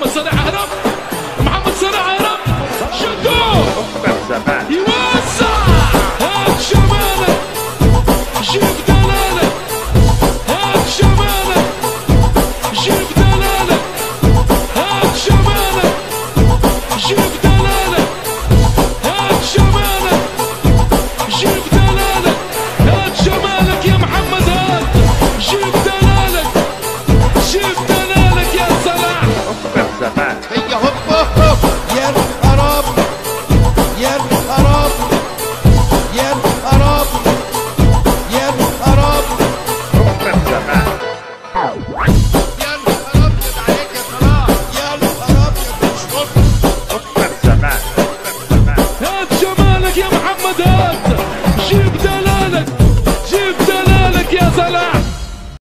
محمد صلاح هرب هات جمالك يا محمد هات.